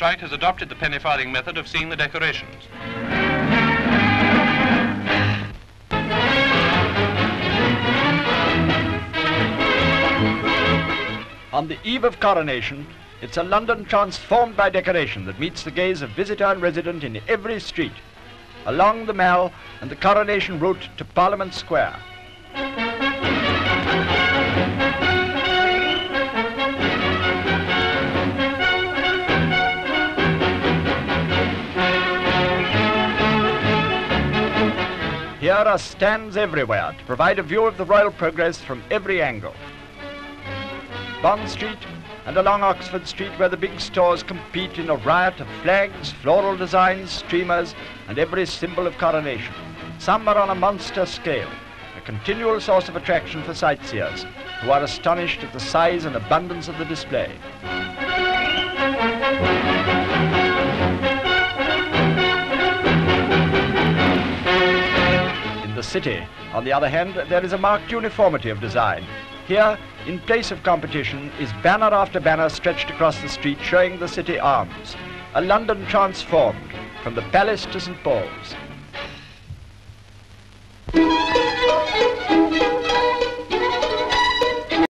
Has adopted the penny farthing method of seeing the decorations. On the eve of coronation, it's a London transformed by decoration that meets the gaze of visitor and resident in every street, along the Mall and the coronation route to Parliament Square. Here are stands everywhere to provide a view of the royal progress from every angle. Bond Street and along Oxford Street where the big stores compete in a riot of flags, floral designs, streamers and every symbol of coronation. Some are on a monster scale, a continual source of attraction for sightseers who are astonished at the size and abundance of the display. city. On the other hand, there is a marked uniformity of design. Here, in place of competition, is banner after banner stretched across the street showing the city arms. A London transformed from the palace to St. Paul's.